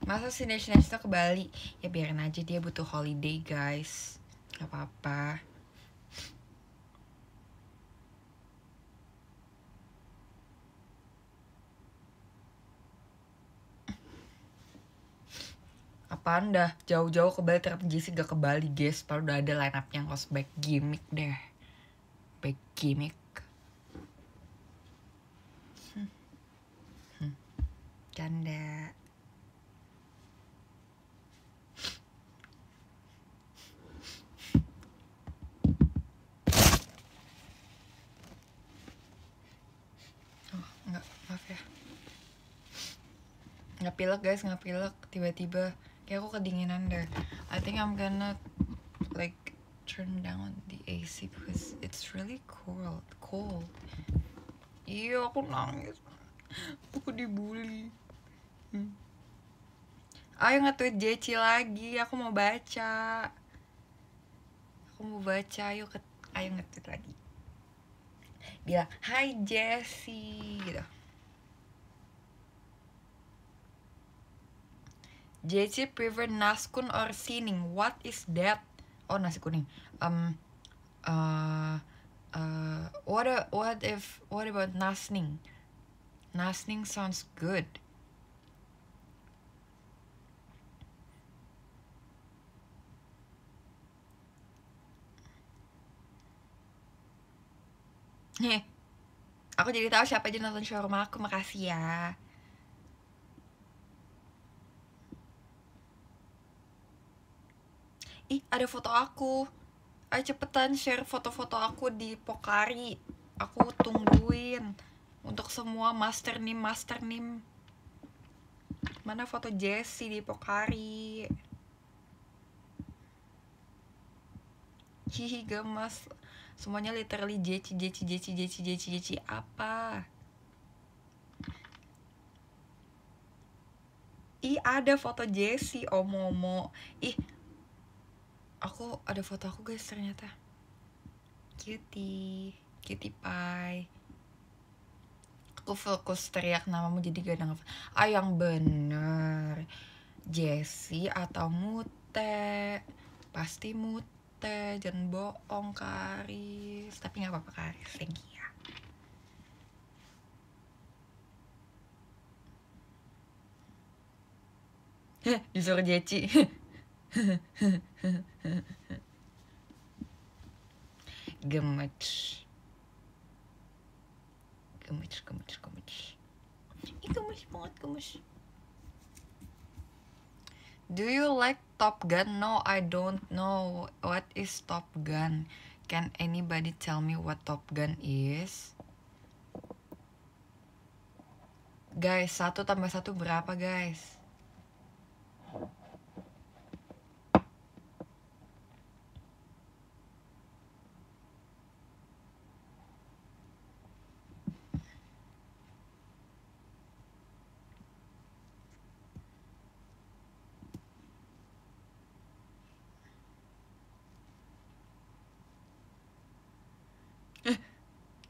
Masa si Nash Nash ke Bali? Ya biarin aja dia butuh holiday guys. Gak apa-apa. Apaan dah? Jauh-jauh ke Bali ternyata Jessie gak ke Bali guys. Padahal udah ada line up yang harus back gimmick deh. Back gimmick. Hmm. Hmm. canda. Oh maaf ya. Nggak pilek guys nggak pilek. Tiba-tiba kayak aku kedinginan deh. I think I'm gonna like turn down the AC because it's really cold cold. Iya aku nangis. Aku dibully. Hmm. ayo nge-tweet JC lagi. Aku mau baca. Aku mau baca. Ayo ke ayo nge-tweet lagi. Bilang Hai Jessie gitu JC prefer naskun or sining. What is that? Oh nasi kuning. Um, uh, uh, what a, what if what about nasning? Nasning sounds good. Nih, aku jadi tahu siapa aja nonton show rumah aku. Makasih ya. Ih ada foto aku. Ayo cepetan share foto-foto aku di Pokari. Aku tungguin untuk semua master nim master nim. Mana foto Jessie di Pokari? Hihi gemas semuanya literally Jeci Jeci Jeci Jeci Jeci Jeci apa? Ih ada foto Jessie omo-omo ih aku ada foto aku guys ternyata. Cutie. Cutie pie. Aku fokus teriak namamu jadi gak ada ah yang bener. Jessie atau Mute? Pasti Mute. Jangan bohong Karis. Tapi nggak apa-apa Karis. Thank you. Ya disuruh Jeci gemet gemes gemes gemes ih gemes banget gemes Do you like Top Gun? No, I don't know what is Top Gun. Can anybody tell me what Top Gun is? Guys, satu tambah satu berapa guys?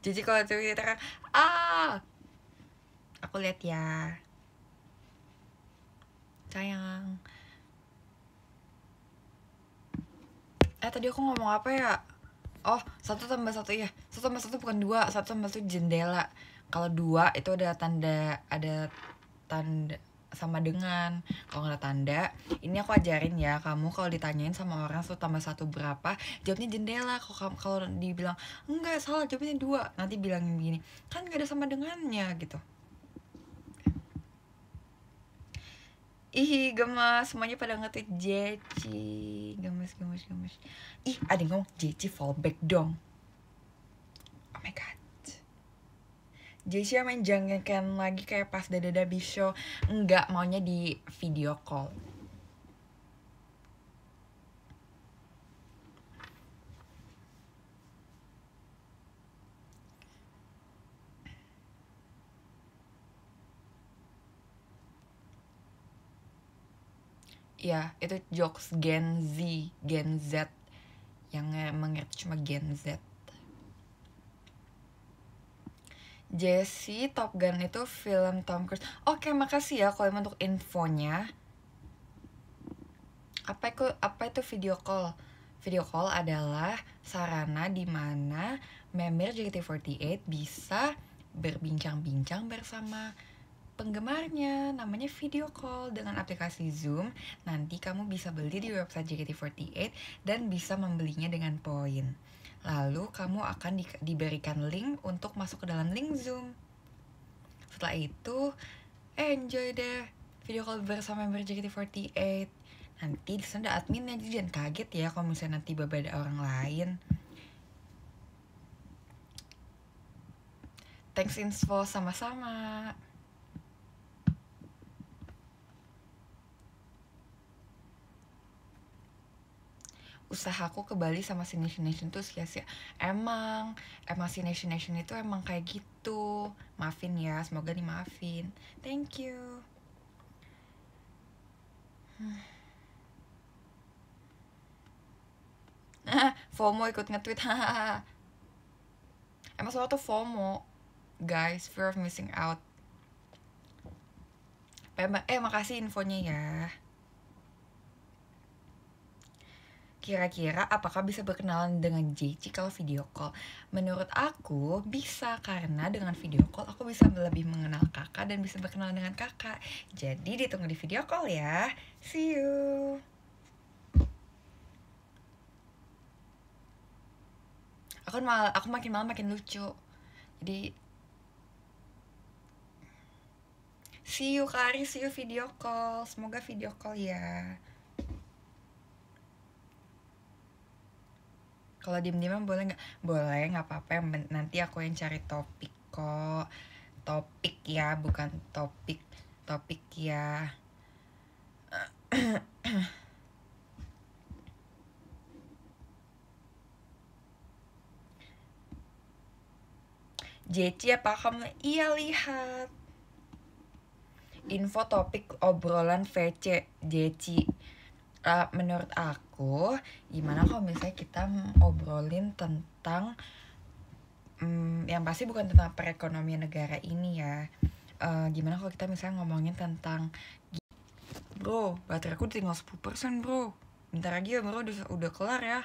Jadi kalau Twitter kan ah! Aku lihat ya. Sayang. Eh tadi aku ngomong apa ya? Oh satu tambah satu ya satu tambah satu bukan dua satu tambah satu jendela. Kalau dua itu ada tanda ada tanda sama dengan. Kalau nggak ada tanda ini aku ajarin ya kamu kalau ditanyain sama orang satu tambah satu berapa jawabnya jendela. Kalau kalau dibilang enggak salah jawabnya dua. Nanti bilangin begini kan nggak ada sama dengannya gitu. Ih gemes. Semuanya pada ngetik Jeci. Gemes gemes gemes. Ih ada yang ngomong Jeci fallback dong. Oh my god Jessia main jangan lagi kayak pas Dada Dabi Show Enggak, maunya di video call. Ya, itu jokes Gen Z, Gen Z. Yang mengerti cuma Gen Z Jessie Top Gun itu film Tom Cruise. Oke, makasih ya kalau untuk infonya. Apa itu apa itu video call? Video call adalah sarana di mana member JKT48 bisa berbincang-bincang bersama penggemarnya namanya video call dengan aplikasi Zoom nanti kamu bisa beli di website JKT48 dan bisa membelinya dengan poin Lalu kamu akan di, diberikan link untuk masuk ke dalam link Zoom. Setelah itu, enjoy deh video call bersama member JKT48. Nanti di sana adminnya, jadi jangan kaget ya kalau misalnya nanti tiba-tiba ada orang lain. Thanks info sama-sama. Usahaku ke Bali sama si Nation Nation tuh sia-sia. Emang emang si Nation Nation itu emang kayak gitu. Maafin ya semoga dimaafin. Thank you. FOMO ikut nge-tweet emang soal tuh FOMO. Guys fear of missing out. Eh makasih infonya ya Kira-kira apakah bisa berkenalan dengan JC kalau video call? Menurut aku bisa karena dengan video call aku bisa lebih mengenal kakak dan bisa berkenalan dengan kakak. Jadi ditunggu di video call ya. See you. Aku mal aku makin malam makin lucu. Jadi See you Kari, see you video call. Semoga video call ya. Kalau diem-diem boleh nggak? Boleh nggak apa-apa. Nanti aku yang cari topik kok. Topik ya bukan topik. Topik ya. JC apa kamu? Iya lihat. Info topik obrolan VC JC uh, Menurut aku Gimana kalau misalnya kita ngobrolin tentang um, Yang pasti bukan tentang perekonomian negara ini ya. Uh, Gimana kalau kita misalnya ngomongin tentang Bro, baterai aku tinggal 10% bro. Bentar lagi ya bro udah, udah kelar ya.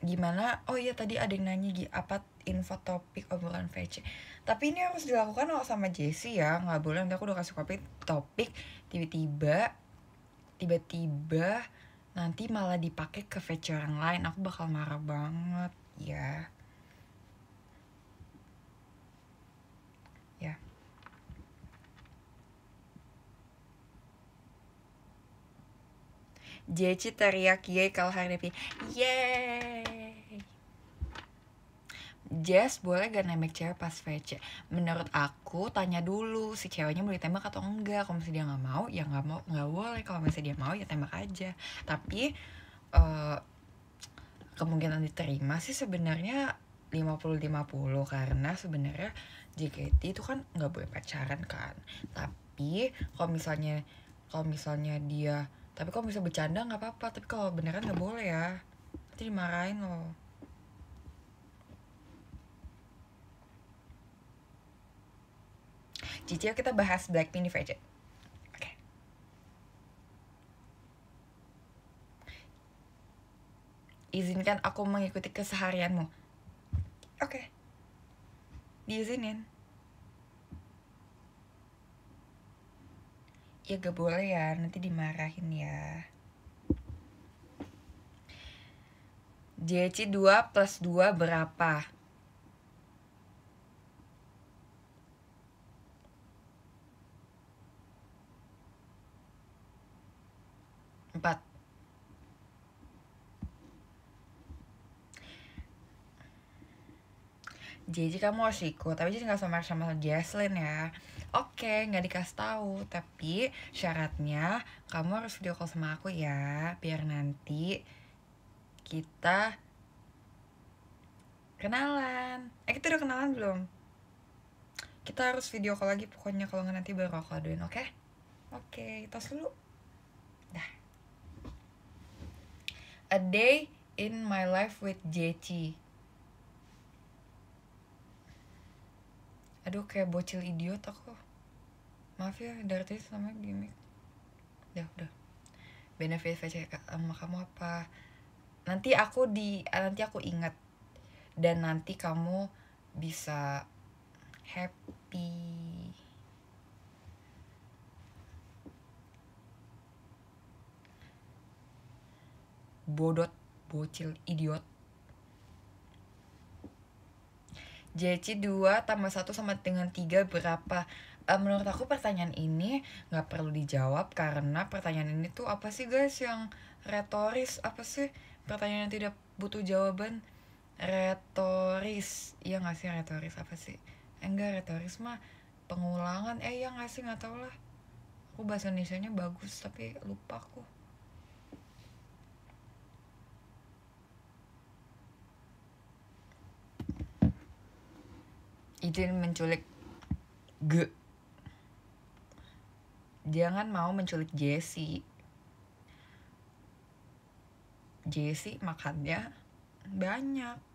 Gimana? Oh iya tadi ada yang nanya apa info topik obrolan VC. Tapi ini harus dilakukan sama Jessie ya nggak boleh nanti aku udah kasih kopi topik tiba-tiba tiba-tiba nanti malah dipakai ke VC orang lain aku bakal marah banget ya. Ya. Jeci teriak ye kalau hari ini Yeay Jess boleh gak nembak cewek pas VC? Menurut aku tanya dulu si ceweknya mau ditembak atau enggak. Kalau misalnya dia gak mau ya gak mau nggak boleh. Kalau misalnya dia mau ya tembak aja. Tapi uh, kemungkinan diterima sih sebenarnya 50-50 karena sebenarnya JKT itu kan nggak boleh pacaran kan. Tapi kalau misalnya kalau misalnya dia tapi kalau bisa bercanda nggak apa-apa. Tapi kalau beneran nggak boleh ya. Nanti dimarahin loh Cici kita bahas Blackpink di Oke. Izinkan aku mengikuti keseharianmu. Oke. Diizinin. Ya gak boleh ya. Nanti dimarahin ya. JC 2 plus 2 berapa? Empat JJ kamu harus ikut tapi jadi gak sama sama Jaslyn ya Oke, nggak dikasih tahu, tapi syaratnya kamu harus video call sama aku ya, biar nanti kita kenalan. Eh, kita udah kenalan belum? Kita harus video call lagi pokoknya kalau nggak nanti baru aku aduin, oke? Okay? Oke, okay, tos dulu. Dah. A day in my life with JT. aduh kayak bocil idiot aku. Maaf ya dari tadi sama gimmick. Ya udah. Benefit VC sama kamu apa? Nanti aku di nanti aku ingat. Dan nanti kamu bisa happy bodot bocil idiot. JC 2 tambah 1 sama dengan 3 berapa? Uh, menurut aku pertanyaan ini nggak perlu dijawab karena pertanyaan ini tuh apa sih guys yang retoris? Apa sih pertanyaan yang tidak butuh jawaban? Retoris. Iya nggak sih retoris? Apa sih? Eh, enggak retoris mah pengulangan. Eh ya nggak sih? Nggak tau lah. Aku bahasa Indonesia nya bagus tapi lupa aku izin menculik G. Jangan mau menculik Jesse. Jesse makannya banyak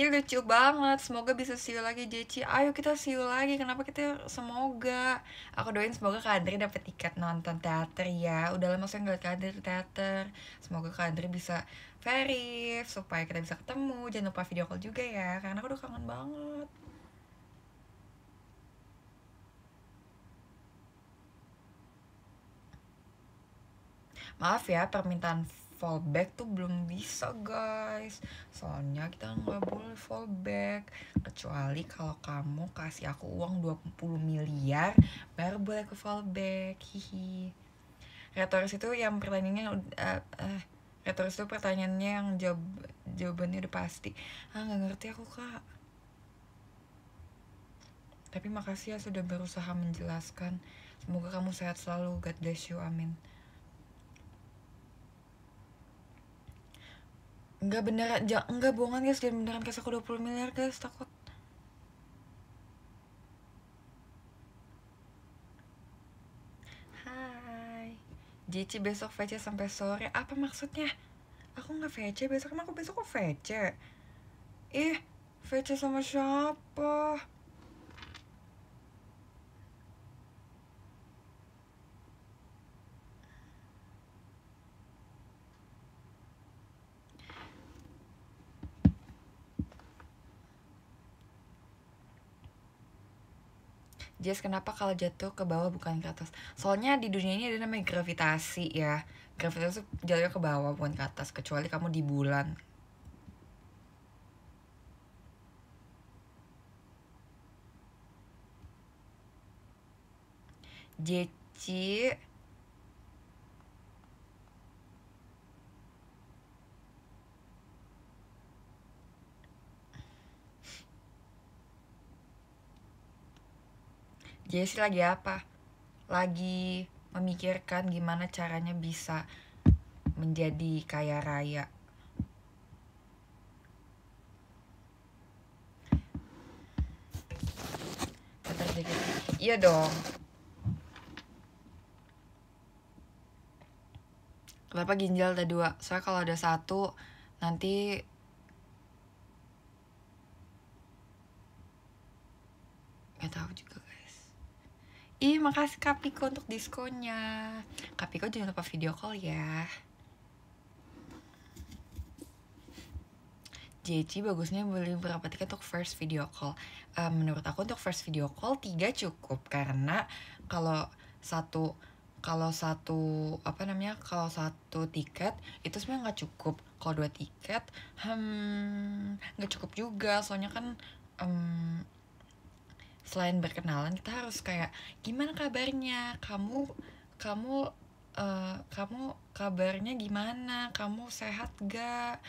Ih lucu banget, semoga bisa see lagi Jeci. Ayo kita see lagi, kenapa kita semoga? Aku doain semoga Kak Andri dapet tiket nonton teater ya. Udah lama saya ngeliat Kak Andri teater. Semoga Kak Andri bisa verif Supaya kita bisa ketemu. Jangan lupa video call juga ya, karena aku udah kangen banget. Maaf ya, permintaan fallback tuh belum bisa guys. Soalnya kita nggak boleh fallback. Kecuali kalau kamu kasih aku uang 20 miliar baru boleh ke fallback. Hihi. Retoris itu yang pertanyaannya uh, uh, retoris itu pertanyaannya yang jawab jawabannya udah pasti. Ah nggak ngerti aku kak. Tapi makasih ya sudah berusaha menjelaskan. Semoga kamu sehat selalu. God bless you. Amin Enggak beneran, jangan, enggak bohongan guys, jangan beneran kasih aku 20 miliar guys, takut. Hai. Jici besok VC sampai sore, apa maksudnya? Aku nggak VC besok, emang aku besok kok VC? Ih, VC sama siapa? Jess kenapa kalau jatuh ke bawah bukan ke atas? Soalnya di dunia ini ada namanya gravitasi ya. Gravitasi jatuhnya ke bawah bukan ke atas. Kecuali kamu di bulan. Jeci Jesse lagi apa? Lagi memikirkan gimana caranya bisa menjadi kaya raya. Iya dong. Kenapa ginjal ada dua? Soalnya kalau ada satu nanti nggak tahu juga Ih, makasih Kapiko untuk diskonnya. Kapiko jangan lupa video call ya. JC bagusnya beli berapa tiket untuk first video call? Uh, menurut aku untuk first video call tiga cukup karena kalau satu kalau satu apa namanya kalau satu tiket itu sebenarnya nggak cukup kalau dua tiket hmm nggak cukup juga soalnya kan um, selain berkenalan kita harus kayak gimana kabarnya? Kamu kamu uh, kamu kabarnya gimana? Kamu sehat gak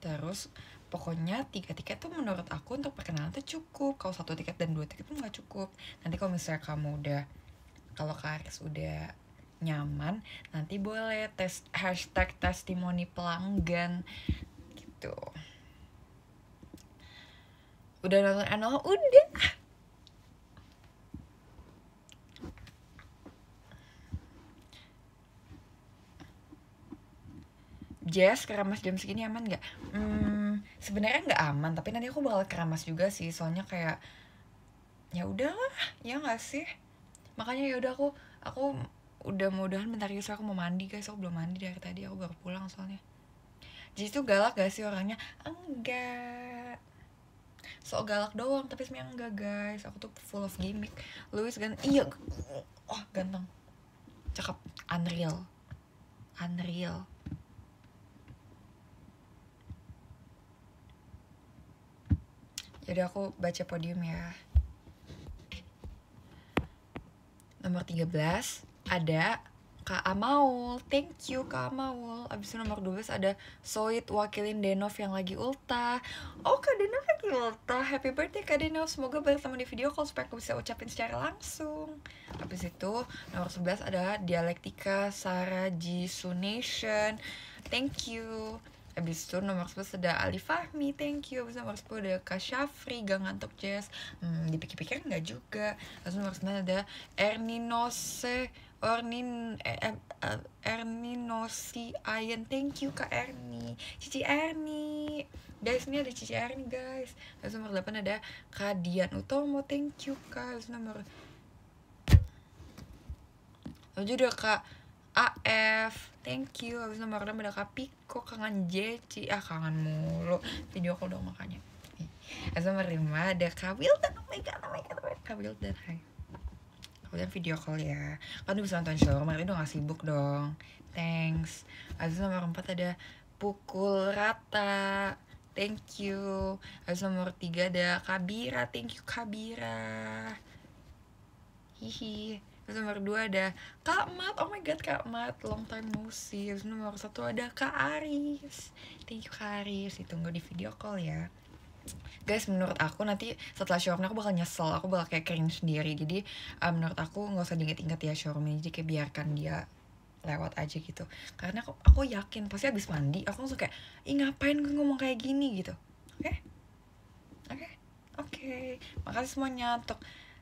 terus pokoknya tiga tiket tuh menurut aku untuk perkenalan tuh cukup. Kalau satu tiket dan dua tiket tuh nggak cukup. Nanti kalau misalnya kamu udah kalau Karis udah nyaman nanti boleh tes hashtag testimoni pelanggan gitu. Udah nonton Enola udah Jazz keramas jam segini aman nggak? Hmm, sebenarnya nggak aman, tapi nanti aku bakal keramas juga sih, soalnya kayak ya udahlah, ya nggak sih? Makanya ya udah aku aku udah mudahan bentar lagi aku mau mandi guys, aku belum mandi dari tadi, aku baru pulang soalnya. Jadi tuh galak gak sih orangnya? Enggak. So galak doang, tapi sebenarnya enggak guys. Aku tuh full of gimmick. Louis kan iya, oh ganteng, cakep, unreal, unreal. Jadi aku baca podium ya. Nomor 13 ada Kak Amaul. Thank you Kak Amaul. Abis itu nomor 12 ada Soit wakilin Denov yang lagi ulta. Oh Kak Denov lagi ulta. Happy birthday Kak Denov. Semoga bertemu di video call supaya aku bisa ucapin secara langsung. Abis itu nomor 11 ada Dialektika Sarah G Sunation. Thank you. Habis itu nomor 11 ada Ali Fahmi, thank you. Habis nomor 10 ada Kak Syafri, gak ngantuk Jess. Hmm, dipikir-pikir enggak juga. Habis nomor 9 ada Erninose, Ornin, eh, eh, Erninosi Ayen, thank you Kak Erni. Cici Erni. Guys, ini ada Cici Erni guys. Habis nomor 8 ada Kak Dian Utomo, thank you Kak. Habis nomor Lalu juga Kak AF thank you habis nomor 6 ada Kak Piko kangen Jeci ah kangen mulu. Video call dong makanya. Habis nomor 5 ada Kak Wildan oh my god oh my god, oh my god. Kak Wildan hai kalian video call ya. Kan bisa nonton showroom itu udah gak sibuk dong. Thanks. Habis nomor empat ada pukul rata. Thank you. Habis nomor tiga ada kabira. Thank you kabira. Hihi Terus nomor dua ada Kak Mat, oh my god Kak Mat, long time no see Terus nomor satu ada Kak Aris Thank you Kak Aris, ditunggu di video call ya Guys, menurut aku nanti setelah showroom aku bakal nyesel Aku bakal kayak cringe sendiri Jadi uh, menurut aku nggak usah diinget-inget ya showroom ini Jadi kayak biarkan dia lewat aja gitu Karena aku, aku yakin pasti abis mandi Aku langsung kayak, ih ngapain gue ngomong kayak gini gitu Oke? Okay? Oke? Okay? Oke okay. Makasih semuanya untuk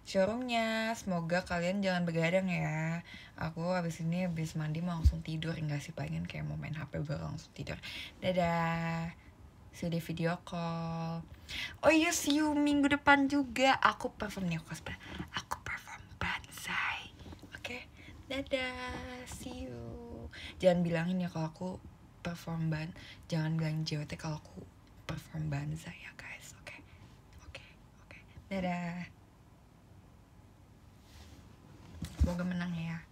showroomnya semoga kalian jangan begadang ya. Aku abis ini abis mandi mau langsung tidur. Enggak sih pengen kayak mau main hp baru langsung tidur. Dadah. See di video call. Oh iya see you minggu depan juga. Aku perform nih cosplay. Aku perform banzai. Oke? Okay? dadah. See you. Jangan bilangin ya kalau aku perform ban jangan bilang JWT kalau aku perform banzai ya guys. Oke? Okay? oke? Okay, oke? Okay. dadah semoga menang ya.